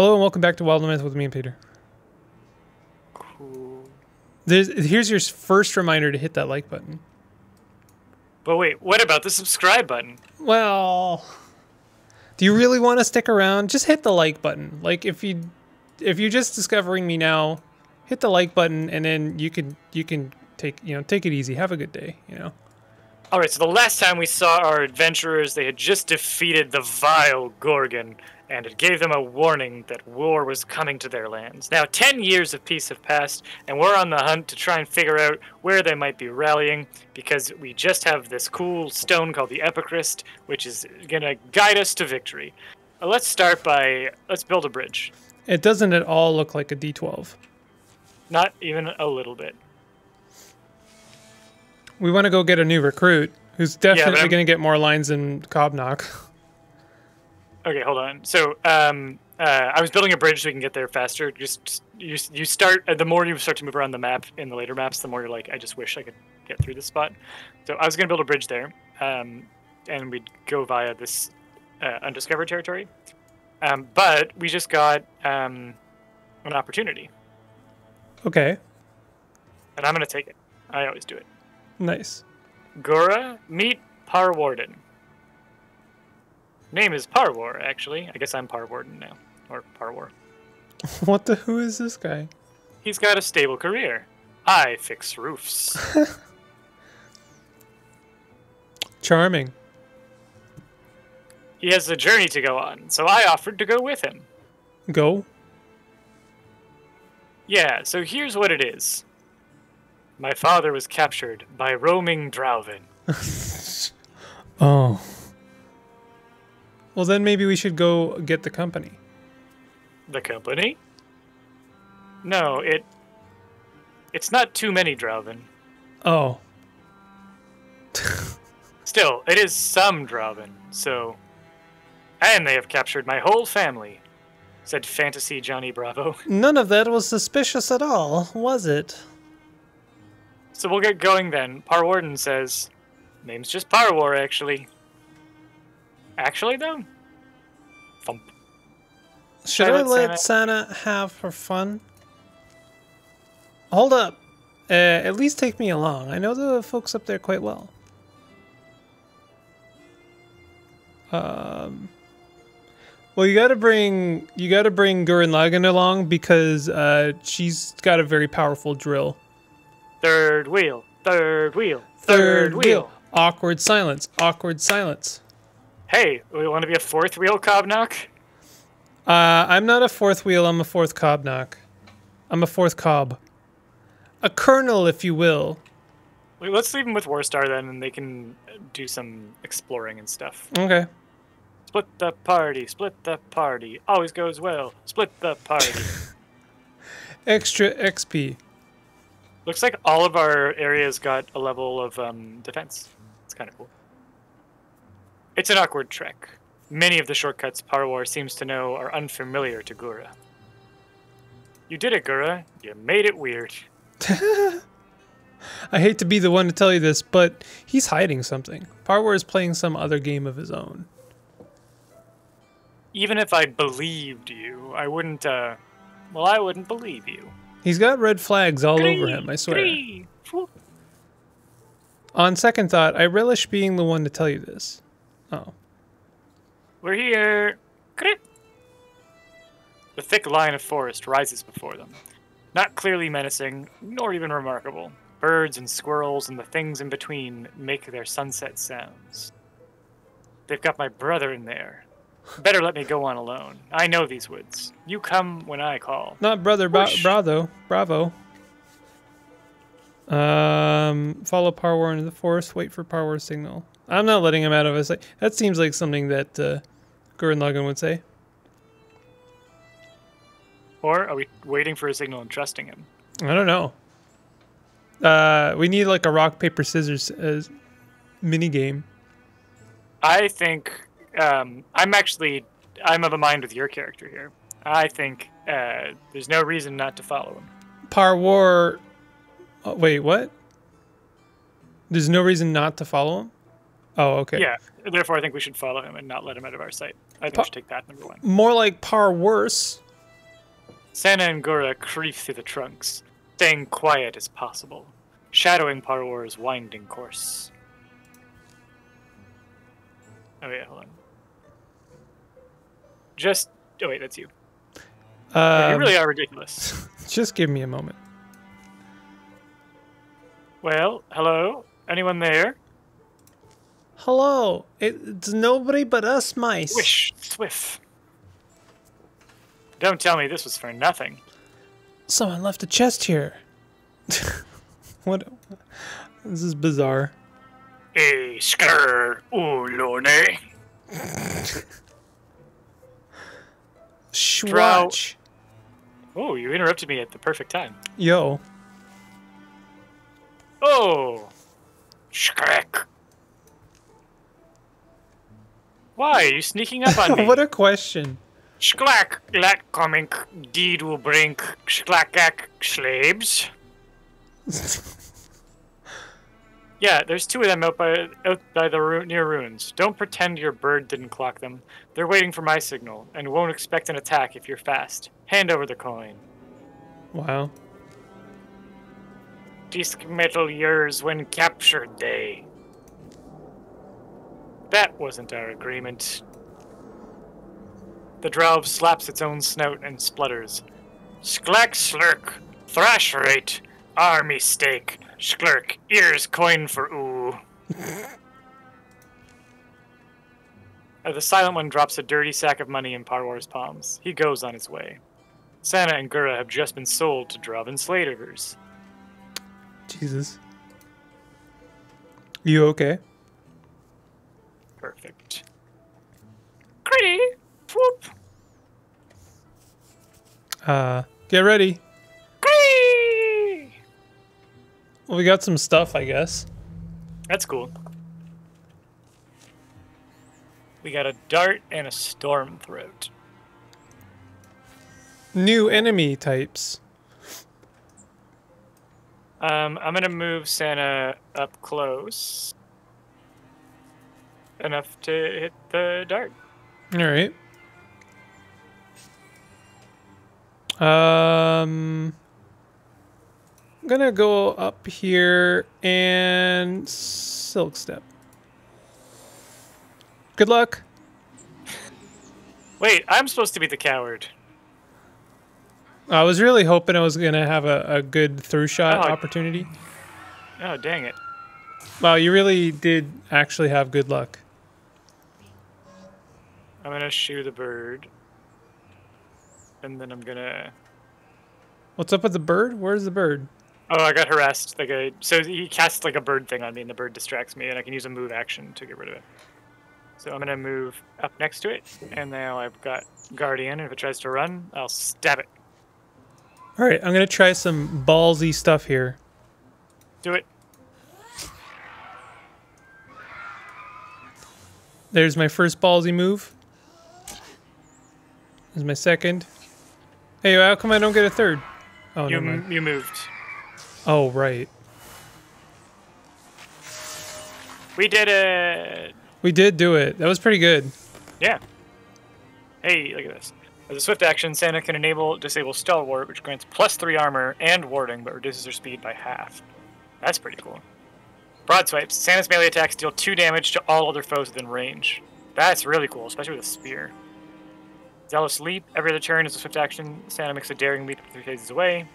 Hello and welcome back to Wildermyth with me and Peter. Cool. There's, here's your first reminder to hit that like button. But wait, what about the subscribe button? Well, do you really want to stick around? Just hit the like button. Like if you if you're just discovering me now, hit the like button and then you can you can take you know take it easy. Have a good day. You know. All right, so the last time we saw our adventurers, they had just defeated the vile Gorgon, and it gave them a warning that war was coming to their lands. Now, 10 years of peace have passed, and we're on the hunt to try and figure out where they might be rallying, because we just have this cool stone called the Epicrest, which is going to guide us to victory. Uh, let's start by, let's build a bridge. It doesn't at all look like a D12. Not even a little bit. We want to go get a new recruit who's definitely I'm- going to get more lines than Cobnock. Okay, hold on. So, um, uh, I was building a bridge so we can get there faster. Just you, you start. Uh, the more you start to move around the map in the later maps, the more you're like, I just wish I could get through this spot. So I was gonna build a bridge there, um, and we'd go via this uh, undiscovered territory. Um, but we just got um, an opportunity, Okay, and I'm gonna take it. I always do it. nice. Gora, meet Parwarden. Name is Parwar, actually. I guess I'm Parwarden now, or Parwar. What the who is this guy? He's got a stable career. I fix roofs. Charming. he has a journey to go on, so I offered to go with him. Go. Yeah, so here's what it is. My father was captured by roaming Drauven. Oh. Well, then maybe we should go get the company. The company? No, it. It's not too many Drauven. Oh. Still, it is some Drauven, so. And they have captured my whole family, said Fantasy Johnny Bravo. None of that was suspicious at all, was it? So we'll get going then. Parwarden says, name's just Parwar, actually. Actually, though? Thump. Should I I let let Santa have her fun? Hold up. Uh, at least take me along. I know the folks up there quite well. Um. Well, you gotta bring you gotta bring Gurren Lagann along because uh, she's got a very powerful drill. Third wheel, third wheel, third, wheel. Awkward silence. Awkward silence. Hey, we want to be a fourth wheel Cobnock? Uh, I'm not a fourth wheel. I'm a fourth cob knock. I'm a fourth cob. A colonel, if you will. Wait, let's leave them with Warstar then, and they can do some exploring and stuff. Okay. Split the party, split the party. Always goes well. Split the party. Extra XP. Looks like all of our areas got a level of um, defense. It's kind of cool. It's an awkward trek. Many of the shortcuts Parwar seems to know are unfamiliar to Gura. You did it, Gura. You made it weird. I hate to be the one to tell you this, but he's hiding something. Parwar is playing some other game of his own. Even if I believed you, I wouldn't, uh. Well, I wouldn't believe you. He's got red flags all over him, I swear. Gree. On second thought, I relish being the one to tell you this. Oh. We're here. The thick line of forest rises before them. Not clearly menacing, nor even remarkable. Birds and squirrels and the things in between make their sunset sounds. They've got my brother in there. Better let me go on alone. I know these woods. You come when I call. Not brother Bra- Bravo. Bravo. Um, follow Parwar into the forest. Wait for Parwar's signal. I'm not letting him out of his sight. That seems like something that uh, Gurren Lagann would say. Or are we waiting for a signal and trusting him? I don't know. Uh, we need like a rock paper scissors uh, mini game. I think um, I'm actually I'm of a mind with your character here. I think uh, there's no reason not to follow him. Parwar. Oh, wait, what? There's no reason not to follow him. Oh, okay. Yeah. Therefore, I think we should follow him and not let him out of our sight. I think Pa- we should take that number one. More like par worse. Santa and Gura creep through the trunks, staying quiet as possible, shadowing Parwar's winding course. Oh yeah, hold on. Just oh wait, that's you. Yeah, you Um, really are ridiculous. Just give me a moment. well, hello, anyone there? Hello, it's nobody but us mice. Swish, Swift. Don't tell me this was for nothing. Someone left a chest here. what? This is bizarre. Hey, skrr, ooh, lorne. Schwatch. Oh, you interrupted me at the perfect time. Yo. Oh, skrek. Why are you sneaking up on me? what a question. Sklack, lat coming, deed will bring, sklackak, slaves. Yeah, there's two of them out by out by the ru- near ruins. Don't pretend your bird didn't clock them. They're waiting for my signal and won't expect an attack if you're fast. Hand over the coin. Wow. Disc metal yours when captured day. That wasn't our agreement. The drow slaps its own snout and splutters. Sklack slurk, thrash rate, our mistake. Sklurk, ears coin for ooh. Uh, the silent one drops a dirty sack of money in Parwar's palms. He goes on his way. Santa and Gura have just been sold to Drauven slavers. Jesus. You okay? Perfect. Gritty! Whoop! Uh, get ready. Well, we got some stuff, I guess. That's cool. We got a dart and a storm throat. New enemy types. Um, I'm gonna move Santa up close. Enough to hit the dart. All right. Um, I'm gonna go up here and silk step. Good luck. Wait, I'm supposed to be the coward. I was really hoping I was gonna have a, a good through shot Oh. opportunity. Oh, dang it. Wow, you really did actually have good luck. I'm gonna shoot the bird. And then I'm gonna. What's up with the bird? Where's the bird? Oh, I got harassed. Like a so he casts like a bird thing on me, and the bird distracts me, and I can use a move action to get rid of it. So I'm gonna move up next to it, and now I've got guardian. And if it tries to run, I'll stab it. All right, I'm gonna try some ballsy stuff here. Do it. There's my first ballsy move. There's my second. Hey, how come I don't get a third? Oh, You mind. you moved. Oh, right. We did it. We did do it. That was pretty good. Yeah. Hey, look at this. As a swift action, Santa can enable disable stalwart, which grants plus three armor and warding, but reduces her speed by half. That's pretty cool. Broad swipes. Santa's melee attacks deal two damage to all other foes within range. That's really cool, especially with a spear. Zealous leap. Every other turn is a swift action. Santa makes a daring leap three phases away.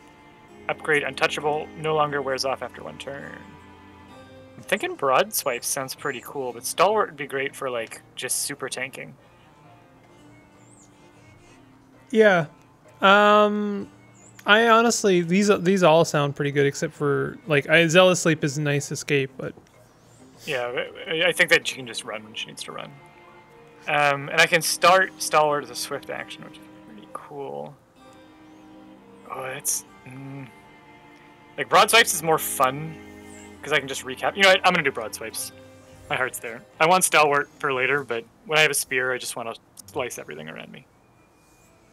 Upgrade untouchable. No longer wears off after one turn. I'm thinking broad swipes sounds pretty cool, but stalwart would be great for like just super tanking. Yeah. Um, I honestly these these all sound pretty good except for like I zealous sleep is a nice escape, but Yeah, I think that she can just run when she needs to run. Um, and I can start Stalwart as a swift action, which is pretty cool. Oh, that's. Mm, like, Broad Swipes is more fun, because I can just recap. You know what? I'm going to do Broad Swipes. My heart's there. I want Stalwart for later, but when I have a spear, I just want to slice everything around me.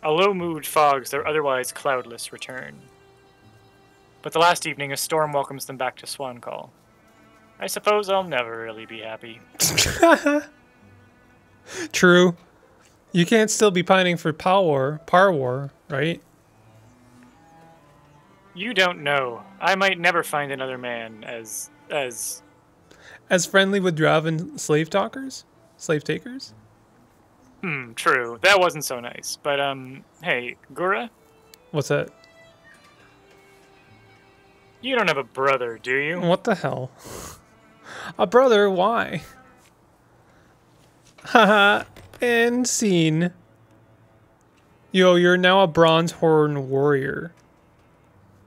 A low mood fogs their otherwise cloudless return. But the last evening, a storm welcomes them back to Swan Call. I suppose I'll never really be happy. true. You can't still be pining for power, par war, right? You don't know. I might never find another man as as As friendly with Drauven slave talkers? Slave takers? hmm, true. That wasn't so nice. But um hey, Gura, What's that? you don't have a brother, do you? What the hell? A brother, why? Haha, end scene. Yo, you're now a bronze horn warrior.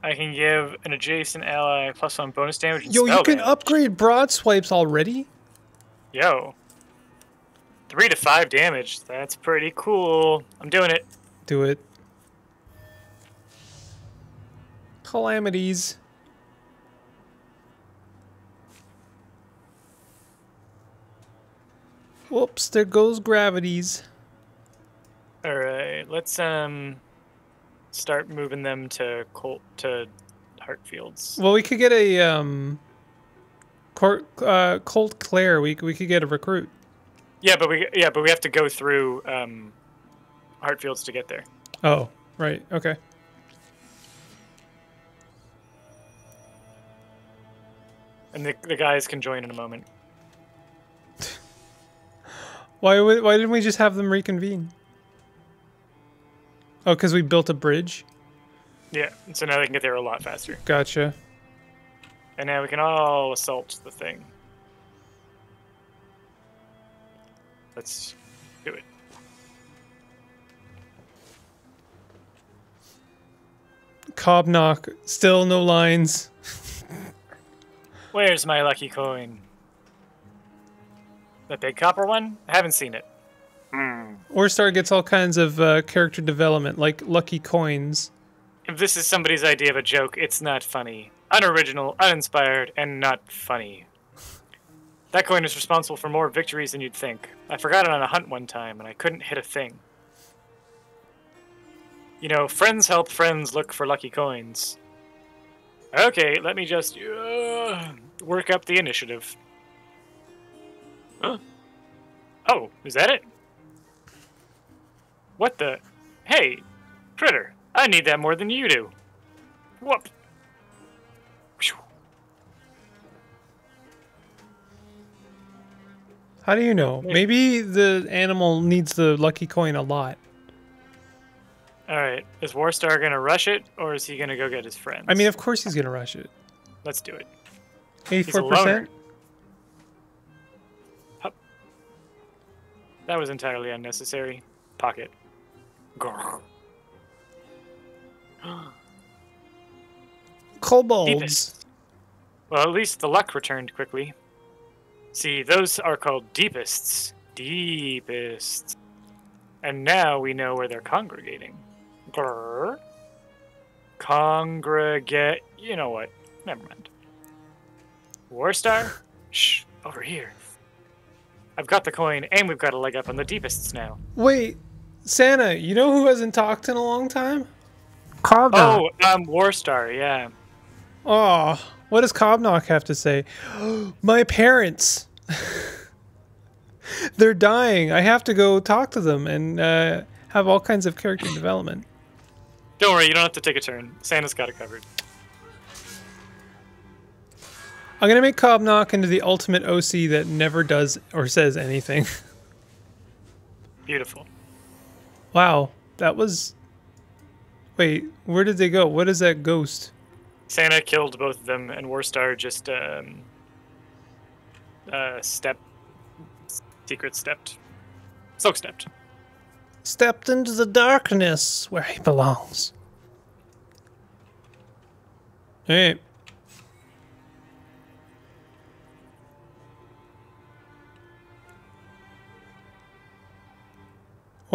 I can give an adjacent ally plus one bonus damage. and Yo, you can damage. upgrade broad swipes already? Yo. Three to five damage. That's pretty cool. I'm doing it. Do it. Calamities. Whoops, there goes gravities. Alright, let's um start moving them to Colt to Heartfields. Well, we could get a um, Court, uh, Colt Claire. We we could get a recruit. Yeah, but we yeah, but we have to go through um Heartfields to get there. Oh, right. Okay. And the, the guys can join in a moment. Why why didn't we just have them reconvene? Oh, because we built a bridge. Yeah, so now they can get there a lot faster. Gotcha. And now we can all assault the thing. Let's do it. Cobnock. Still no lines. Where's my lucky coin? The big copper one? I haven't seen it. Hmm. Warstar gets all kinds of uh, character development, like lucky coins. If this is somebody's idea of a joke, it's not funny. Unoriginal, uninspired, and not funny. That coin is responsible for more victories than you'd think. I forgot it on a hunt one time, and I couldn't hit a thing. You know, friends help friends look for lucky coins. Okay, let me just uh, work up the initiative. Huh? Oh, is that it? What the? Hey, Critter, I need that more than you do. Whoop. How do you know? Maybe the animal needs the lucky coin a lot. All right. Is Warstar going to rush it, or is he going to go get his friends? I mean, of course he's going to rush it. Let's do it. 84%? That was entirely unnecessary. Pocket. Grrr. Kobolds. Deepest. Well, at least the luck returned quickly. See, those are called deepists. Deepists. And now we know where they're congregating. Grrr. Congregate. You know what? Never mind. Warstar? Shh, over here. I've got the coin, and we've got a leg up on the deepists now. Wait, Santa. You know who hasn't talked in a long time? Cobb. Oh, um, Warstar, yeah. Oh, what does Cobnock have to say? My parents. They're dying. I have to go talk to them and uh, have all kinds of character development. Don't worry, you don't have to take a turn. Santa's got it covered. I'm gonna make Cobnock into the ultimate OC that never does or says anything. Beautiful. wow, that was. Wait, where did they go? What is that ghost? Santa killed both of them, and Warstar just um, uh, step, secret stepped, soak stepped. Stepped into the darkness where he belongs. Hey.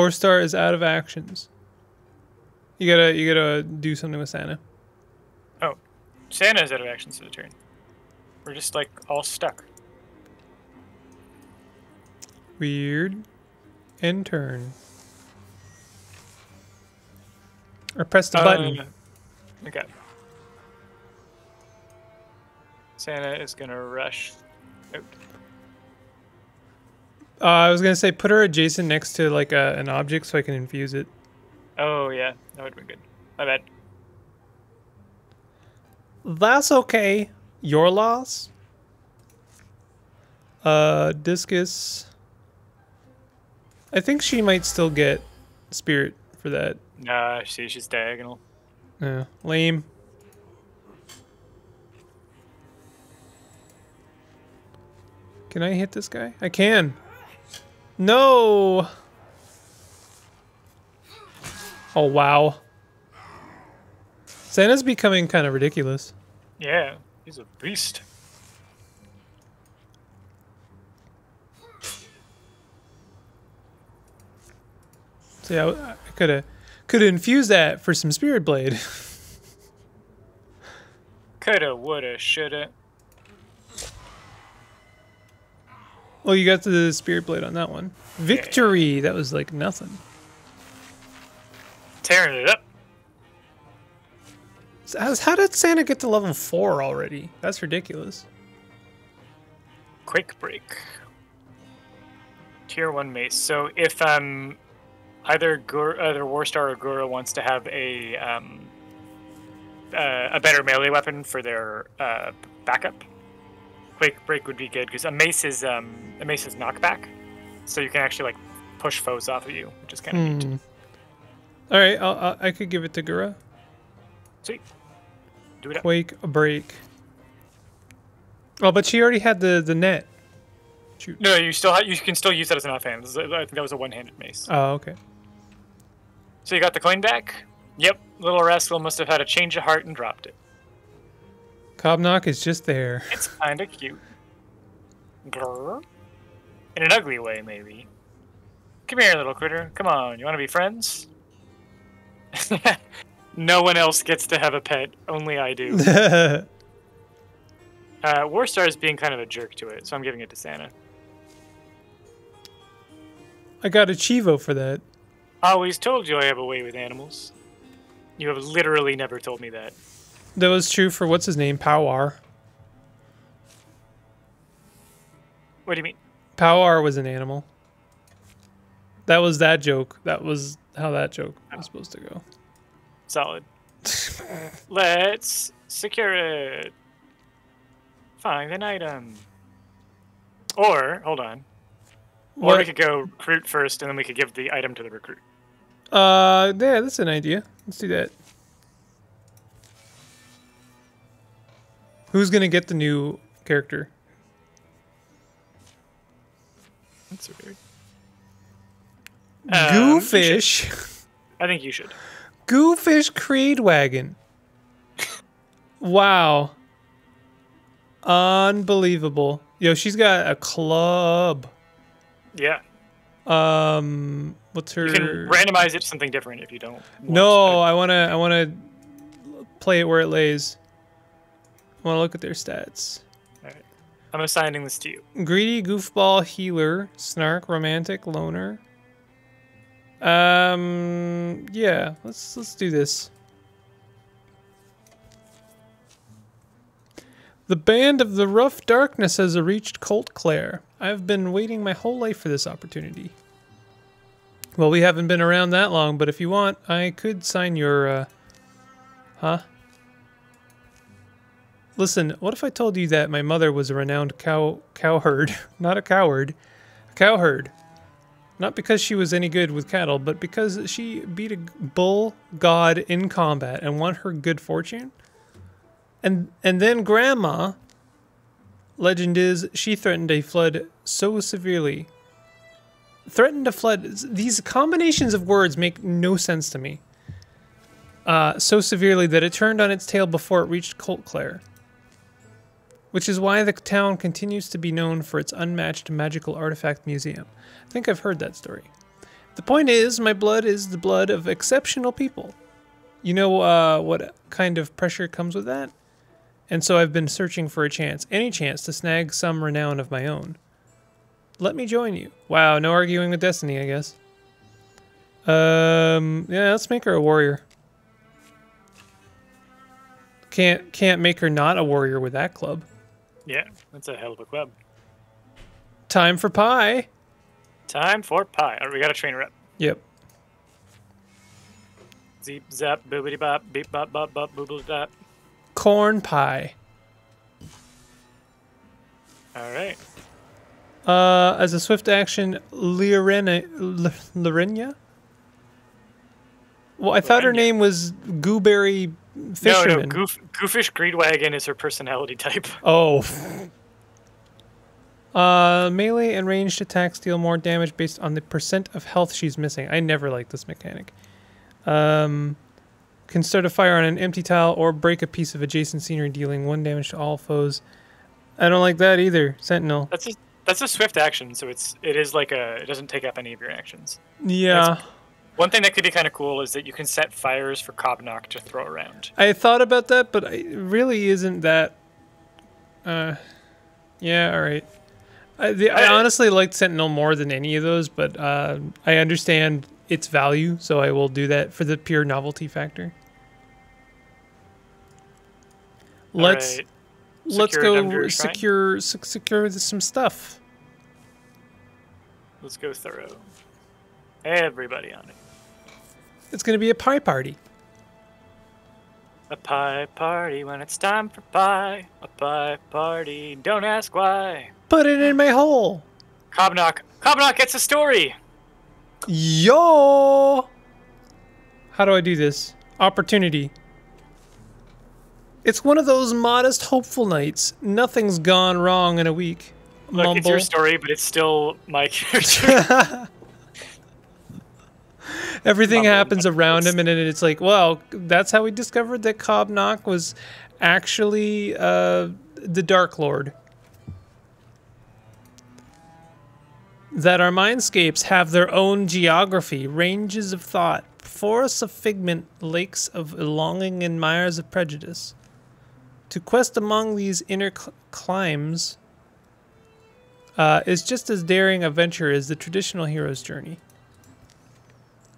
Warstar is out of actions. You gotta you gotta do something with Santa. Oh, Santa's out of actions for the turn. We're just like all stuck. Weird. And turn. Or press the button. Uh, okay. Santa is gonna rush out. Uh, I was gonna say put her adjacent next to like a, an object so I can infuse it. Oh yeah, that would be good. My bad. That's okay. Your loss. Uh, discus. I think she might still get spirit for that. Nah, see, she's diagonal. Yeah, lame. Can I hit this guy? I can. No. Oh wow. Santa's becoming kind of ridiculous. Yeah, he's a beast. So yeah, I could have could have infused that for some spirit blade. Coulda, woulda, shoulda. Well, you got the spirit blade on that one. Victory. That was like nothing. Tearing it up. How, how did Santa get to level four already? That's ridiculous. Quake break. Tier one mace. So if um either Gur- either Warstar or Gura wants to have a um uh, a better melee weapon for their uh, backup, Quake break would be good because a mace is um a mace is knockback, so you can actually like push foes off of you, which is kind of neat. Hmm. All right, I'll, I'll, I could give it to Gura. Sweet. Do it up. Quake break. Oh, but she already had the the net. Shoot. No, you still you can still use that as an offhand. This is a- I think that was a one-handed mace. Oh, okay. So you got the coin back. Yep, little rascal must have had a change of heart and dropped it. Cobnock is just there. It's kind of cute. Grrr. In an ugly way, maybe. Come here, little critter. Come on, you want to be friends? no one else gets to have a pet. Only I do. Uh, Warstar is being kind of a jerk to it, so I'm giving it to Santa. I got a Chivo for that. Always told you I have a way with animals. You have literally never told me that. That was true for what's his name, Powar. What do you mean? Powar was an animal. That was that joke. That was how that joke was supposed to go. Solid. Let's secure it. Find an item. Or, hold on. Or we could go recruit first, and then we could give the item to the recruit. Uh, yeah, that's an idea. Let's do that. Who's gonna get the new character? That's weird. Um. Goofish. I think you should. Goofish Creed Wagon. wow. Unbelievable. Yo, she's got a club. Yeah. Um, what's her? You can randomize it to something different if you don't. Want No, I wanna, I wanna play it where it lays. I wanna look at their stats. Alright. I'm assigning this to you. Greedy, goofball, healer, snark, romantic, loner. Um, yeah, let's let's do this. The band of the rough darkness has reached Colt Clare. I've been waiting my whole life for this opportunity. Well, we haven't been around that long, but if you want, I could sign your, uh, huh? Listen, what if I told you that my mother was a renowned cow cowherd, not a coward, a cowherd? Not because she was any good with cattle, but because she beat a bull god in combat and won her good fortune. And and then grandma legend is she threatened a flood so severely threatened a flood these combinations of words make no sense to me. Uh, so severely that it turned on its tail before it reached Colt Clare which is why the town continues to be known for its unmatched magical artifact museum. I think I've heard that story. The point is, my blood is the blood of exceptional people. You know uh, what kind of pressure comes with that? And so I've been searching for a chance, any chance to snag some renown of my own. Let me join you. Wow, no arguing with destiny, I guess. Um, yeah, let's make her a warrior. Can't can't make her not a warrior with that club. Yeah, that's a hell of a club. Time for pie. Time for pie. Alright, we got a trainer up. Yep. Zeep, zap, boobity bop, beep bop bop bop, boobity bop. corn pie. All right. Uh, as a swift action, Lirena, L- Well, I thought her name was Gooberry Fisherman. no. Goof, Goofish Greedwagon is her personality type. Oh. Uh, melee and ranged attacks deal more damage based on the percent of health she's missing. I never liked this mechanic. Um, can start a fire on an empty tile or break a piece of adjacent scenery, dealing one damage to all foes. I don't like that either. Sentinel. That's a that's a swift action, so it's it is like a it doesn't take up any of your actions. Yeah. One thing that could be kind of cool is that you can set fires for Cobnock to throw around. I thought about that, but it really isn't that. Uh, yeah, all right. I, the, I I- honestly liked Sentinel more than any of those, but uh, I understand its value, so I will do that for the pure novelty factor. Let's Alright, let's go Shrine? secure sec- secure some stuff. Let's go thorough. Everybody on it. It's gonna be a pie party. A pie party when it's time for pie. A pie party, don't ask why. Put it in my hole. Cobnock. Cobnock gets a story. Yo! How do I do this? Opportunity. It's one of those modest, hopeful nights. Nothing's gone wrong in a week. Look, Mumble. it's your story, but it's still my character. Everything happens around him, and then it's like, well, that's how we discovered that Cobnock was actually uh, the Dark Lord. That our mindscapes have their own geography, ranges of thought, forests of figment, lakes of longing, and mires of prejudice. To quest among these inner cl- climes uh, is just as daring a venture as the traditional hero's journey.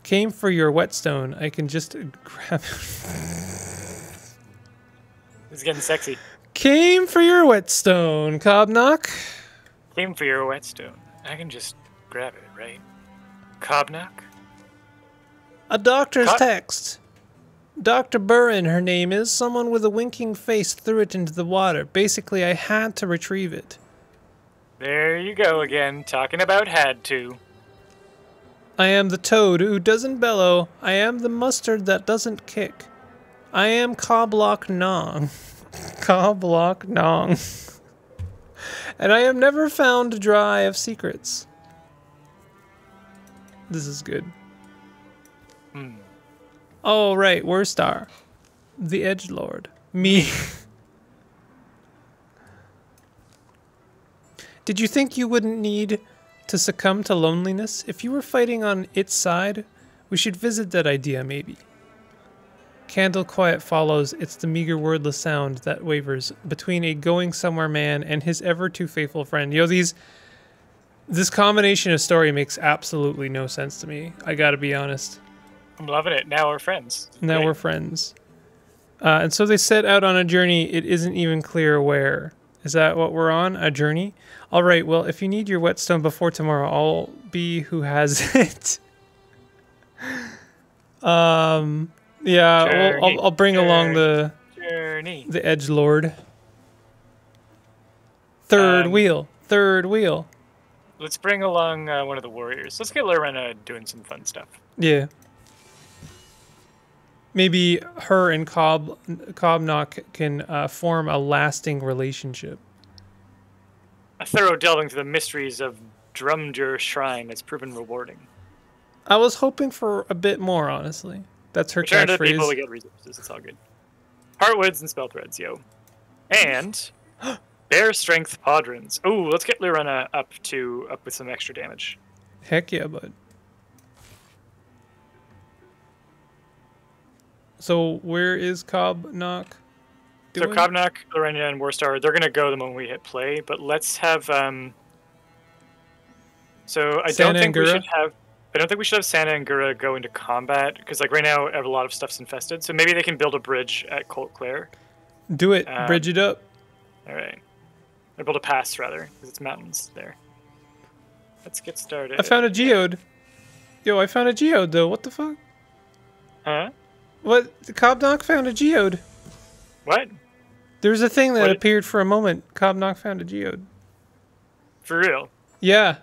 Came for your whetstone. I can just grab. it's getting sexy. Came for your whetstone, Cobnock. Came for your whetstone. I can just grab it, right? Cobnock? A doctor's Co- text. Dr. Burren, her name is. Someone with a winking face threw it into the water. Basically, I had to retrieve it. There you go again, talking about had to. I am the toad who doesn't bellow. I am the mustard that doesn't kick. I am Coblock Nong. Coblock Nong. and I am never found dry of secrets. This is good. Hmm. Oh, right, Warstar. The Edge Lord. Me. Did you think you wouldn't need to succumb to loneliness? If you were fighting on its side, we should visit that idea, maybe. Candle quiet follows. It's the meager wordless sound that wavers between a going somewhere man and his ever too faithful friend. Yo, these. This combination of story makes absolutely no sense to me. I gotta be honest. I'm loving it. Now we're friends. Now Great. we're friends. Uh, and so they set out on a journey. It isn't even clear where. Is that what we're on? A journey? All right. Well, if you need your whetstone before tomorrow, I'll be who has it. um. Yeah. Well, I'll, I'll bring along the Journey. the edge lord. Third Um, wheel. Third wheel. Let's bring along uh, one of the warriors. Let's get Lorena doing some fun stuff. Yeah. Maybe her and Cob Cobnock can uh, form a lasting relationship. A thorough delving through the mysteries of Drumdur Shrine has proven rewarding. I was hoping for a bit more, honestly. That's her Return to the people, we get resources. It's all good. Heartwoods and spell threads, yo. And bear strength podrons. Ooh, let's get Lorena up to up with some extra damage. Heck yeah, bud. So where is Cobnock? So? Cobnock, Lorena, and Warstar, they're gonna go the moment we hit play. But let's have um. So I Santa don't think we should have. I don't think we should have Santa and Gura go into combat because like right now a lot of stuff's infested. So maybe they can build a bridge at Colt Claire. Do it. um, Bridge it up. All right, or build a pass rather because it's mountains there. Let's get started. I found a geode. Yo, I found a geode though. What the fuck? Huh? What? Cobnock found a geode. What? There's a thing that What- appeared for a moment. Cobnock found a geode. For real. Yeah.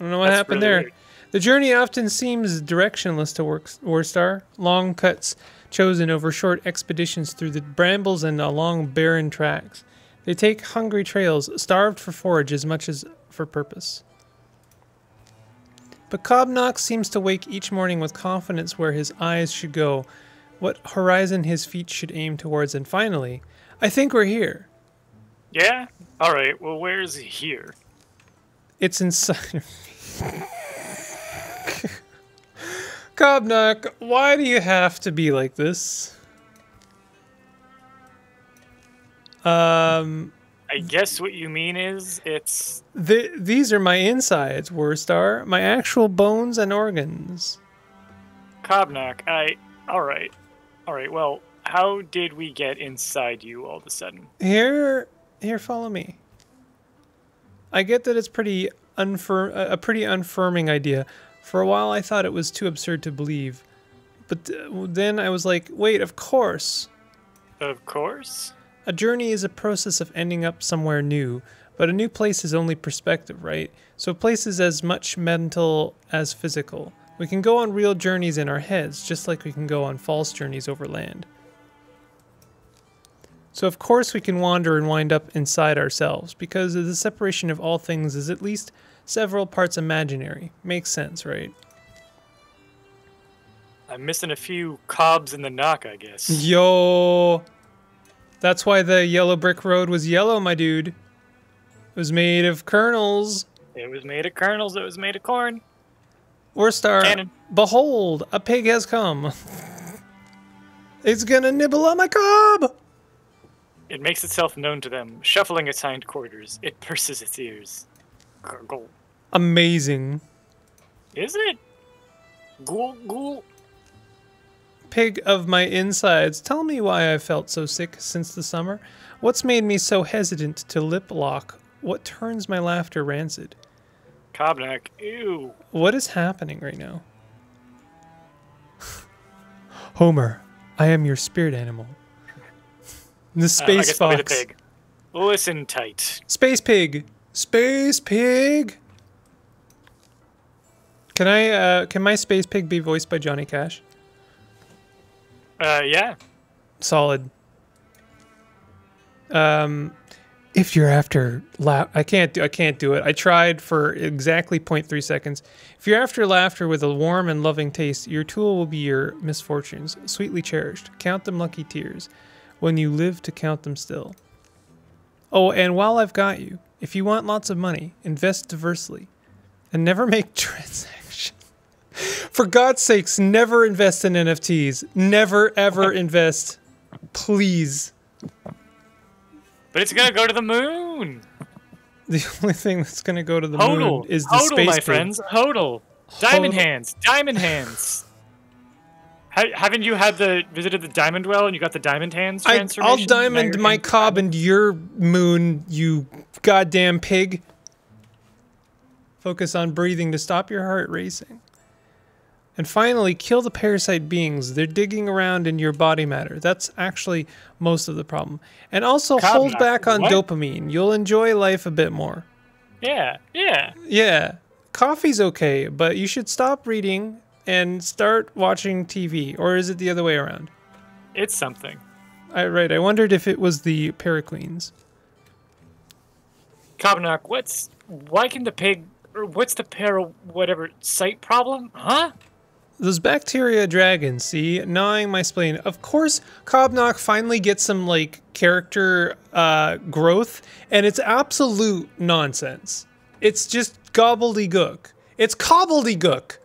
I don't know what That's happened really there. weird. The journey often seems directionless to Warstar. Long cuts chosen over short expeditions through the brambles and along barren tracks. They take hungry trails, starved for forage as much as for purpose. But Cobnock seems to wake each morning with confidence where his eyes should go, what horizon his feet should aim towards, and finally, I think we're here. Yeah? Alright, well, where's here? It's inside of me. Cobnock, why do you have to be like this? Um, I guess what you mean is it's. th- these are my insides, Worstar. My actual bones and organs. Cobnock, I. Alright. Alright, well, how did we get inside you all of a sudden? Here, here, follow me. I get that it's pretty unfirm, a a pretty unfirming idea. For a while, I thought it was too absurd to believe, but uh, then I was like, wait, of course. Of course. A journey is a process of ending up somewhere new, but a new place is only perspective, right? So place is as much mental as physical. We can go on real journeys in our heads, just like we can go on false journeys over land. So of course we can wander and wind up inside ourselves, because the separation of all things is at least several parts imaginary. Makes sense, right? I'm missing a few cobs in the knock, I guess. Yo. That's why the yellow brick road was yellow, my dude. It was made of kernels. It was made of kernels, it was made of corn. Warstar. Cannon. Behold, a pig has come. it's gonna nibble on my cob. It makes itself known to them, shuffling its hind quarters. It purses its ears. Gurgle. Amazing. Is it? Ghoul, ghoul. Pig of my insides, tell me why I felt so sick since the summer. What's made me so hesitant to lip lock? What turns my laughter rancid? Cobnock, Ew. What is happening right now? Homer, I am your spirit animal. The Uh, space guess I'll be the fox. pig. Listen tight. Space pig. Space pig. Can I uh can my space pig be voiced by Johnny Cash? Uh, yeah. Solid. Um if you're after la- I can't do I can't do it. I tried for exactly 0.3 seconds. If you're after laughter with a warm and loving taste, your tool will be your misfortunes, sweetly cherished. Count them lucky tears when you live to count them still. Oh, and while I've got you, if you want lots of money, invest diversely and never make transactions. For God's sakes, never invest in NFTs. Never ever invest. Please. But it's gonna go to the moon. The only thing that's going to go to the Hodl. moon is the Hodl, space my friends. Hodl. Diamond Hodl. hands. Diamond hands. Ha- haven't you had the visited the diamond well and you got the diamond hands I, transformation? I'll diamond my cob diamond? and your moon, you goddamn pig. Focus on breathing to stop your heart racing. And finally, kill the parasite beings. They're digging around in your body matter. That's actually most of the problem. And also Cob hold back on what? dopamine. You'll enjoy life a bit more. Yeah, yeah. Yeah, coffee's okay, but you should stop reading and start watching TV. Or is it the other way around? It's something. I right. I wondered if it was the Paraqueens. Cobnock, what's why can the pig or what's the para whatever sight problem? Huh? Those bacteria dragons, see, gnawing my spleen. Of course, Cobnock finally gets some like character uh, growth, and it's absolute nonsense. It's just gobbledygook. It's cobbledygook.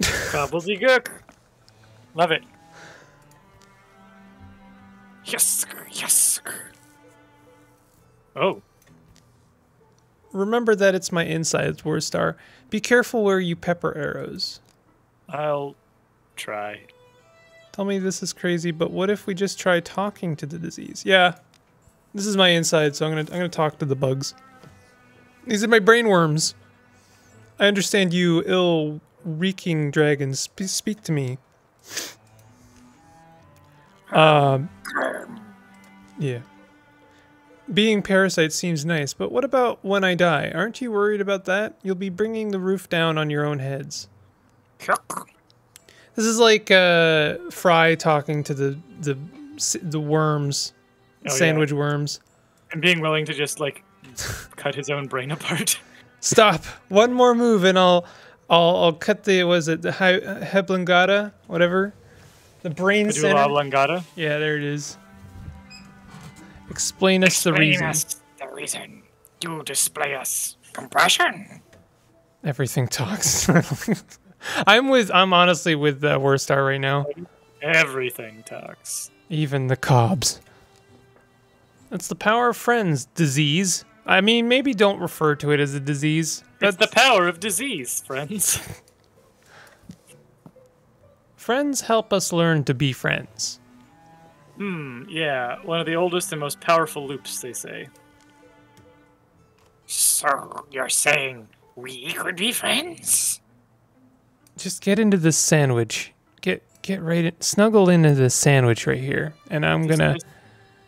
Gobbledygook. Love it. Yes, yes. Oh, Remember that it's my insides, Warstar. Be careful where you pepper arrows. I'll try. Tell me this is crazy, but what if we just try talking to the disease? Yeah, this is my inside, so I'm gonna I'm gonna talk to the bugs. These are my brain worms. I understand you, ill-reeking dragons. Sp- speak to me. Um, Yeah. Being parasite seems nice, but what about when I die? Aren't you worried about that? You'll be bringing the roof down on your own heads. This is like uh, Fry talking to the the the worms, Oh, yeah. sandwich worms. And being willing to just like cut his own brain apart. Stop! One more move, and I'll I'll, I'll cut the was it the Heblingata whatever, the brain center. oblongata. Yeah, there it is. Explain us the Explain reason. us the reason. Do display us compassion. Everything talks. I'm with. I'm honestly with uh, Warstar right now. Everything talks. Even the cobs. That's the power of friends. Disease. I mean, maybe don't refer to it as a disease. It's But the power of disease, friends. friends help us learn to be friends. Hmm, yeah, one of the oldest and most powerful loops, they say. So, you're saying we could be friends? Just get into this sandwich. Get get right in, snuggle into this sandwich right here, and I'm gonna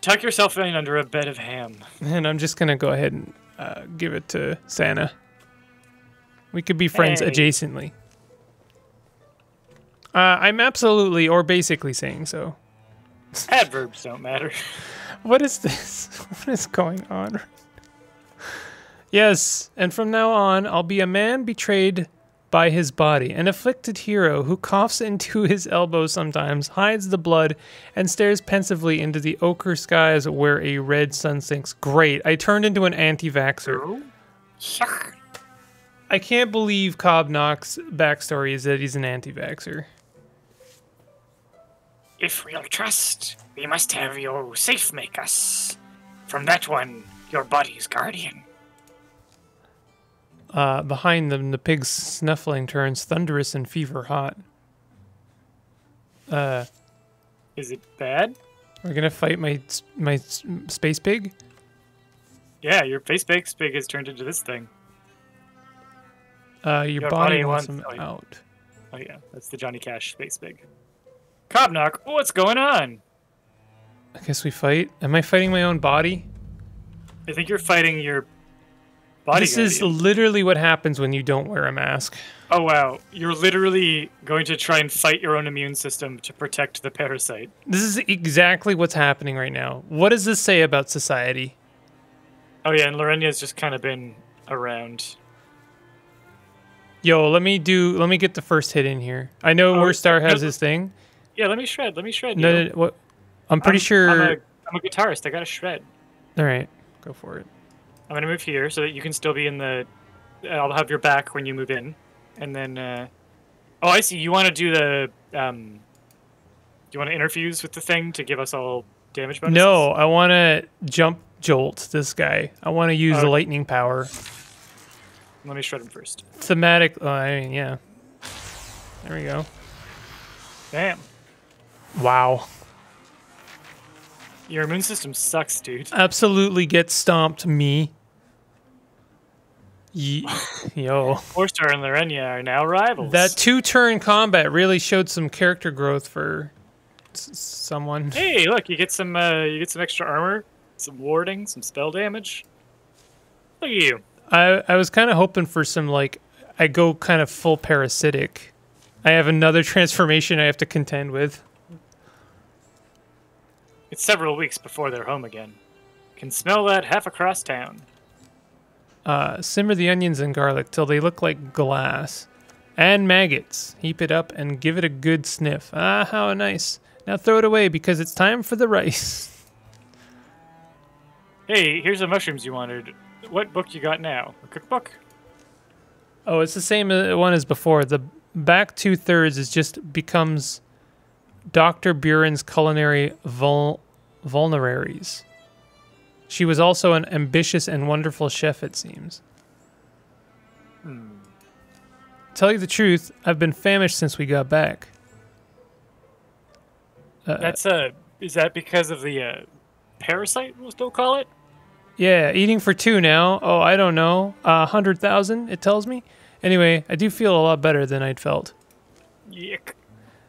tuck yourself in under a bed of ham. and I'm just gonna go ahead and uh, give it to Santa. We could be friends Hey. adjacently. Uh, I'm absolutely or basically saying so. Adverbs don't matter. What is this? What is going on? Yes, and from now on, I'll be a man betrayed by his body, an afflicted hero who coughs into his elbow sometimes, hides the blood, and stares pensively into the ochre skies where a red sun sinks. Great, I turned into an anti vaxxer. Oh, I can't believe Cobnock's backstory is that he's an anti vaxxer. If we'll trust, we must have you safe make us. From that one, your body's guardian. Uh, behind them, the pig's snuffling turns thunderous and fever hot. Uh, Is it bad? We're gonna fight my my space pig. Yeah, your face bakes pig has turned into this thing. Uh, your, Your body, body wants wants- him oh, yeah. out. Oh yeah, that's the Johnny Cash space pig. Cobnock, what's going on? I guess we fight. Am I fighting my own body? I think you're fighting your body. this is literally what happens when you don't wear a mask. Oh wow, you're literally going to try and fight your own immune system to protect the parasite. This is exactly what's happening right now. What does this say about society? Oh yeah, and Lirenya's just kind of been around. Yo, let me do. Let me get the first hit in here. I know Oh, Star has no, his thing. Yeah, let me shred. Let me shred. No, no, no, what? I'm pretty I'm- sure. I'm a, I'm a guitarist. I got to shred. All right, go for it. I'm gonna move here so that you can still be in the. I'll have your back when you move in, and then. Uh, oh, I see. You want to do the. Um, do you want to interfuse with the thing to give us all damage bonuses? No, I want to jump jolt this guy. I want to use the Oh. lightning power. Let me shred him first. Thematic. Oh, I mean, yeah. There we go. Damn. Wow. Your immune system sucks, dude. Absolutely get stomped, me. Ye- Yo. Warstar and Lirenya are now rivals. That two turn combat really showed some character growth for someone. Hey, look! You get some. Uh, you get some extra armor, some warding, some spell damage. Look at you. I, I was kind of hoping for some, like, I go kind of full parasitic. I have another transformation I have to contend with. It's several weeks before they're home again. Can smell that half across town. Uh, simmer the onions and garlic till they look like glass. And maggots. Heap it up and give it a good sniff. Ah, how nice. Now throw it away because it's time for the rice. Hey, here's the mushrooms you wanted. What book you got now? A cookbook? Oh, it's the same uh, one as before. The back two thirds is just becomes Dr. Buren's culinary vul- vulneraries. She was also an ambitious and wonderful chef, it seems. Tell you the truth, I've been famished since we got back. Uh, That's uh is that because of the uh parasite we'll still call it? Yeah, eating for two now. Oh, I don't know. A uh, hundred thousand, it tells me. Anyway, I do feel a lot better than I'd felt. Yick.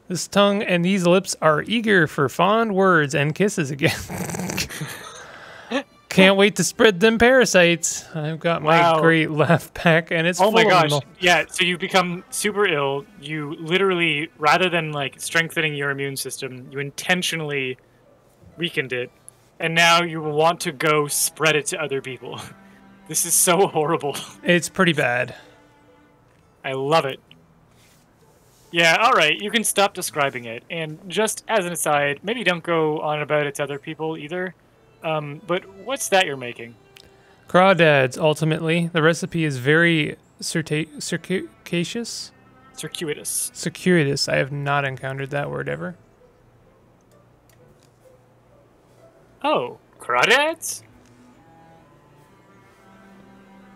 This tongue and these lips are eager for fond words and kisses again. Can't wait to spread them parasites. I've got my Wow. great laugh pack, and it's Oh my gosh. Yeah, so you become super ill. You literally, rather than like strengthening your immune system, you intentionally weakened it. And now you will want to go spread it to other people. This is so horrible. It's pretty bad. I love it. Yeah, alright, you can stop describing it. And just as an aside, maybe don't go on about it to other people either. Um, but what's that you're making? Crawdads, ultimately. The recipe is very circuitous. Circuitous. Circuitous. I have not encountered that word ever. Oh, crawdads?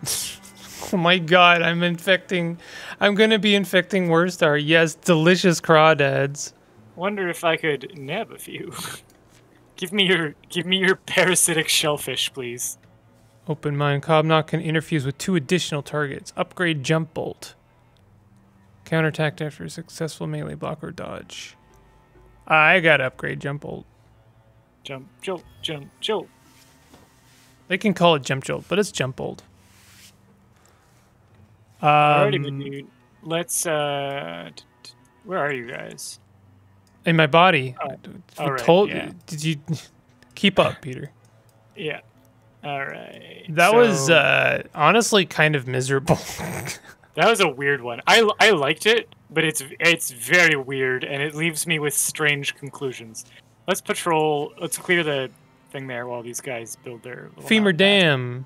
Oh my god, I'm infecting. I'm gonna be infecting Warstar. Yes, delicious crawdads. Wonder if I could nab a few. give me your give me your parasitic shellfish, please. Open mind. Cobnock can interfuse with two additional targets. Upgrade jump bolt. Counterattack after a successful melee block or dodge. I gotta upgrade jump bolt. Jump, jolt, jump, jolt. They can call it jump jolt, but it's jump bolt. Alrighty, Um, dude. Let's uh, where are you guys? in my body. Oh, I told yeah. Did you keep up, Peter? Yeah. All right. That was uh, honestly kind of miserable. that was a weird one. I I liked it, but it's it's very weird and it leaves me with strange conclusions. Let's patrol. Let's clear the thing there while these guys build their Femur. Dam.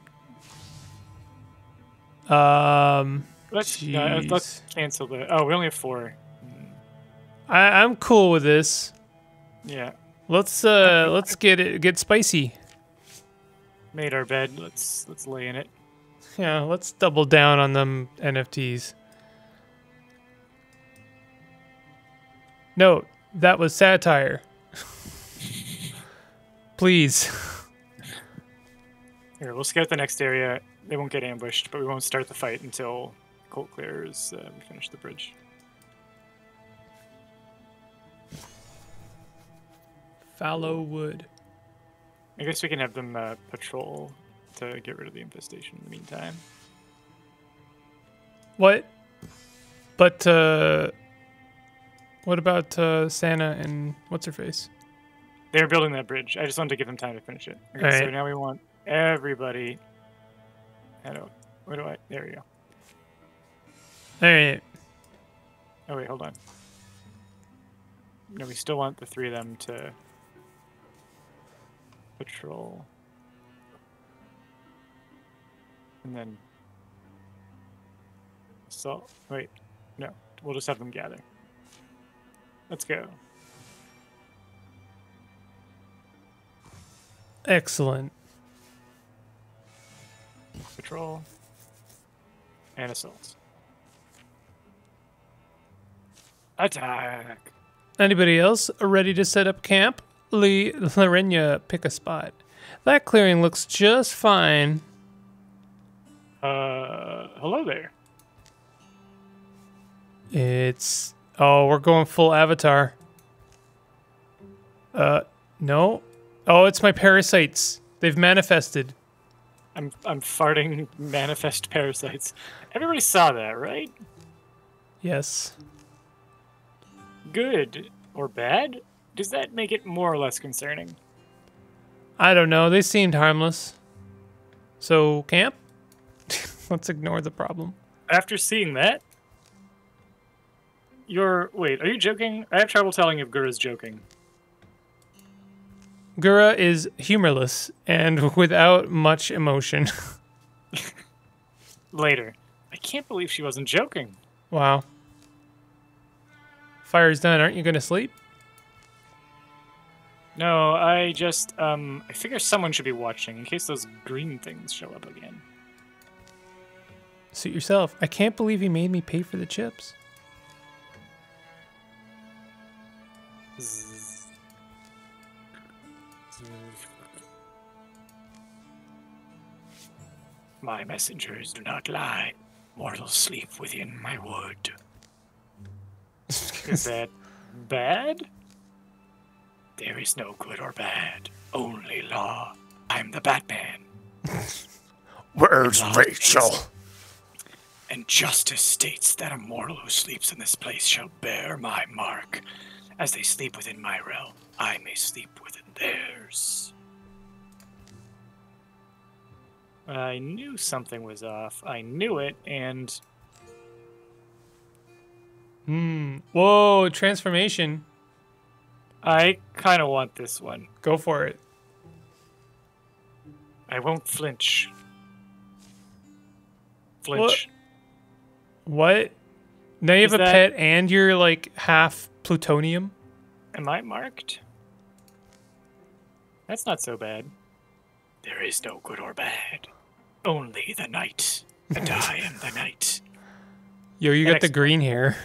Um, Let's uh, let's cancel the. Oh, we only have four. I, I'm cool with this. Yeah. Let's uh, let's get it get spicy. Made our bed. Let's let's lay in it. Yeah, let's double down on them NFTs. No, that was satire. Please. Here, we'll scout the next area. They won't get ambushed, but we won't start the fight until Colt clears. Uh, we finish the bridge. Fallow wood. I guess we can have them uh, patrol to get rid of the infestation in the meantime. What? But uh, what about uh, Santa and what's her face? They're building that bridge. I just wanted to give them time to finish it. Okay, so now we want everybody. I don't. Where do I? There we go. All right. Oh wait, hold on. No, we still want the three of them to patrol. And then so wait, no, we'll just have them gather. Let's go. Excellent. Patrol and assault. Attack. Anybody else ready to set up camp? Lee Lorena, pick a spot. That clearing looks just fine. Uh, hello there. It's oh, we're going full avatar. Uh, no. Oh, it's my parasites. They've manifested. I'm I'm farting manifest parasites. Everybody saw that, right? Yes. Good or bad? Does that make it more or less concerning? I don't know. They seemed harmless. So camp. Let's ignore the problem. After seeing that, you're wait, are you joking? I have trouble telling if Gurra's joking. Gurra is humorless and without much emotion. Later. I can't believe she wasn't joking. wow. Fire's done. Aren't you going to sleep? No, I just um I figure someone should be watching in case those green things show up again. Suit yourself. I can't believe he made me pay for the chips. Zzz. My messengers do not lie. Mortals sleep within my wood. Is that bad? There is no good or bad, only law. I'm the Batman. Where's Rachel? And justice states that a mortal who sleeps in this place shall bear my mark. As they sleep within my realm, I may sleep within theirs. I knew something was off. I knew it, and Hmm. Whoa, transformation. I kind of want this one. Go for it. I won't flinch. Flinch. What? Now you Is have a that- pet and you're like half plutonium? Am I marked? That's not so bad. There is no good or bad, only the night, and I am the night. Yo, you got the Next. green hair.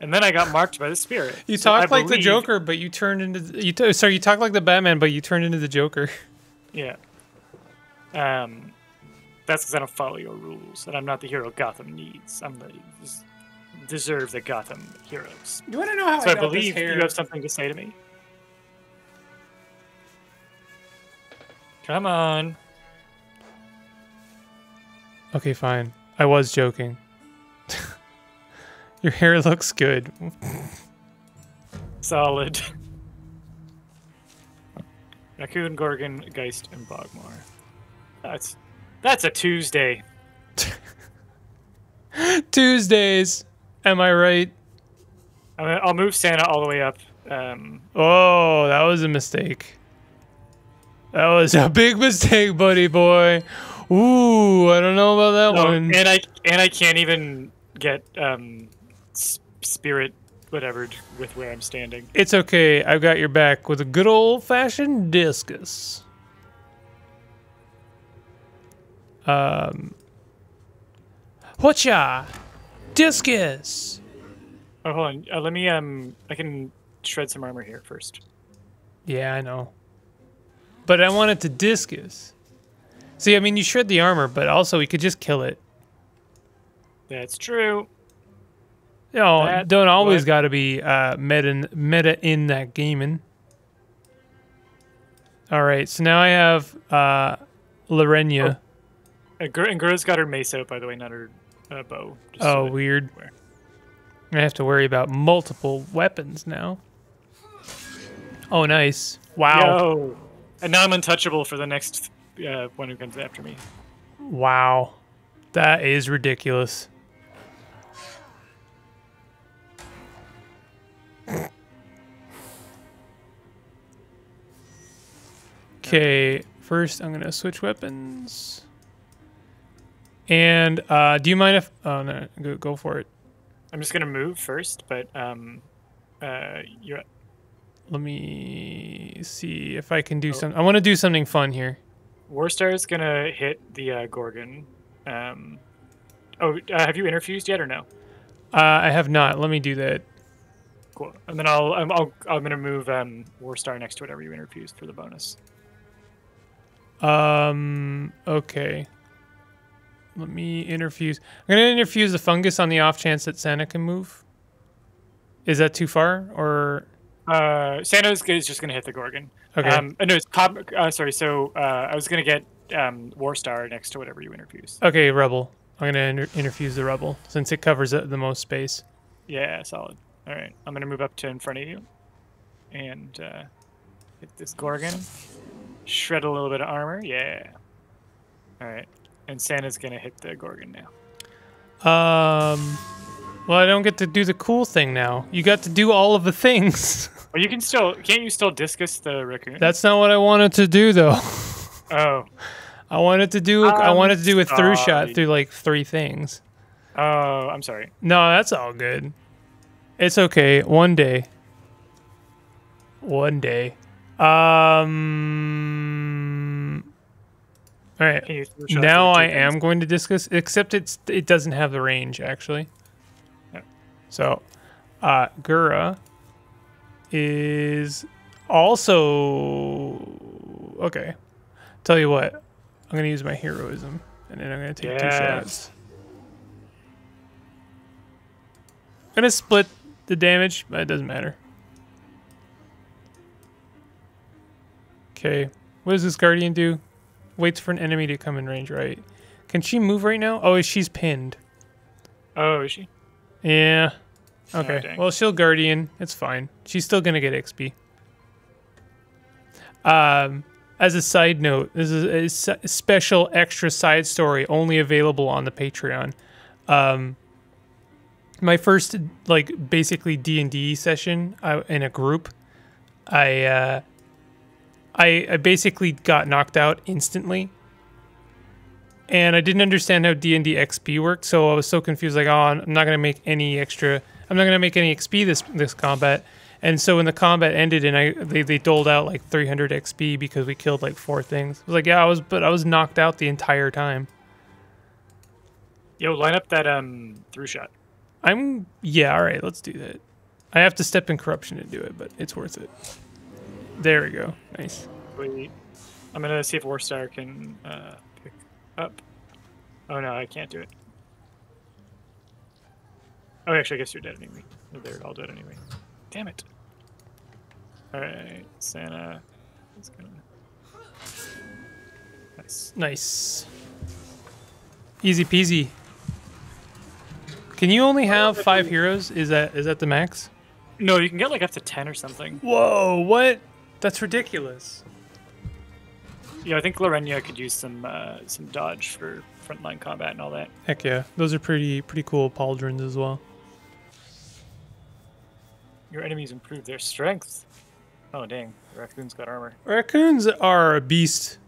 And then I got marked by the spirit. You So I talk like the Joker, but you turned into you. T- sorry, you talk like the Batman, but you turned into the Joker. Yeah. Um, that's because I don't follow your rules, and I'm not the hero Gotham needs. I'm the deserve the Gotham heroes. Do you want to know how So I, believe you have something to say to me. Come on. Okay, fine. I was joking. Your hair looks good. Solid. Raccoon, Gorgon, Geist, and Bogmore. That's that's a Tuesday. Tuesdays. Am I right? I'm gonna, I'll move Santa all the way up. Um, Oh, that was a mistake. That was a big mistake, buddy boy. Ooh, I don't know about that oh, one. and I and I can't even get um, spirit whatever with where I'm standing. It's okay. I've got your back with a good old fashioned discus. Um. Whatcha? Discus. Oh, hold on. Uh, let me um. I can shred some armor here first. Yeah, I know. But I wanted to discus. See, I mean, you shred the armor, but also we could just kill it. That's true. You know, That don't always got to be uh, meta meta in that gaming. All right, so now I have uh, Lorena. Uh, Gr- and Gurra's got her mace out, by the way, not her uh, bow. just so Oh, that- weird. I have to worry about multiple weapons now. Oh, nice. Wow. Yo. And now I'm untouchable for the next uh, one who comes after me. Wow. That is ridiculous. Okay, first I'm going to switch weapons. And uh, do you mind if. Oh, no, go, go for it. I'm just gonna move first, but um, uh, you're Let me see if I can do Oh. some. I want to do something fun here. Warstar is gonna hit the uh, Gorgon. Um, oh, uh, have you interfused yet or no? Uh, I have not. Let me do that. Cool. And then I'll I'm I'll, I'm gonna move um Warstar next to whatever you interfused for the bonus. Um. Okay. Let me interfuse. I'm gonna interfuse the fungus on the off chance that Santa can move. Is that too far, or Uh, Santa's is just gonna hit the Gorgon. okay? Um, uh, no, it's Cob. Uh, sorry. So uh, I was gonna get um Warstar next to whatever you interfused. okay, rebel. I'm gonna inter- interfuse the rebel since it covers the the most space. Yeah, solid. All right, I'm gonna move up to in front of you, and uh, hit this Gorgon. Shred a little bit of armor. Yeah. All right, and Santa's gonna hit the Gorgon now. Um. Well, I don't get to do the cool thing now. You got to do all of the things. Well, you can still can't you still discus the raccoon? That's not what I wanted to do, though. oh I wanted to do. I I'm wanted to do a through shot through like three things. oh I'm sorry. No, that's all good. It's okay. One day. One day. Um. All right. Can you through shot Now I two am going to discuss, except it's it doesn't have the range actually. Yeah. So, uh, Gurra is also okay. Tell you what, I'm gonna use my heroism, and then I'm gonna take two shots. I'm gonna split the damage, but it doesn't matter. Okay, what does this guardian do? Waits for an enemy to come in range, right? Can she move right now? Oh, she's pinned. Oh, is she? Yeah. Oh, Okay. dang. well, she'll guardian. It's fine. She's still gonna get XP. Um, as a side note, this is a special extra side story only available on the Patreon. Um, my first like basically D and D session uh, in a group, I uh, I I basically got knocked out instantly and I didn't understand how D and D XP worked, so I was so confused. Like, oh, I'm not gonna make any extra. I'm not gonna make any XP this this combat. And so when the combat ended, and I they, they doled out like 300 XP because we killed like four things. I was like, yeah, I was, but I was knocked out the entire time. Yo, line up that um through shot. I'm yeah, all right, let's do that. I have to step in corruption to do it, but it's worth it. There we go. Nice. Wait, I'm gonna see if Warstar can uh, pick up. Oh no, I can't do it. Oh, actually, I guess you're dead anyway. They're all dead anyway. Damn it. All right, Santa. is gonna. Nice. Nice. Easy peasy. Can you only have five heroes? Is that is that the max? No, you can get like up to ten or something. Whoa, what? That's ridiculous. Yeah, I think Lirenya could use some uh, some dodge for frontline combat and all that. Heck yeah. Those are pretty pretty cool pauldrons as well. Your enemies improve their strength. Oh dang, the raccoon's got armor. Raccoons are a beast.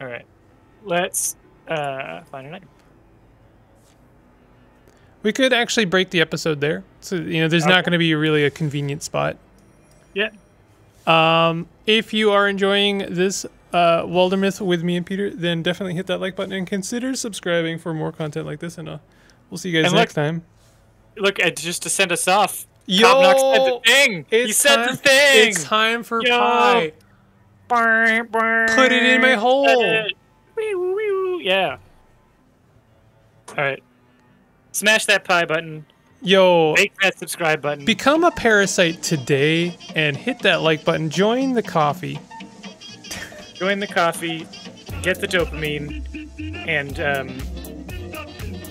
All right, let's uh, find an item. We could actually break the episode there. So you know, there's not going to be really a convenient spot. Yeah. Um, if you are enjoying this uh, Wildermyth with me and Peter, then definitely hit that like button and consider subscribing for more content like this. And uh, we'll see you guys And next time. Look, Ed, just to send us off. Yo, Cobnock said the thing. He said time, the thing. It's time for Yo. pie. Put it in my hole. Wee, woo, wee, woo. Yeah. All right. Smash that pie button. Yo, Make that subscribe button. become a parasite today and hit that like button. Join the Ko-fi. Join the Ko-fi. Get the dopamine. And um,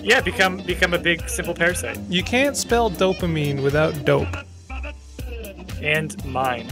yeah, become become a big simple parasite. You can't spell dopamine without dope. And mine.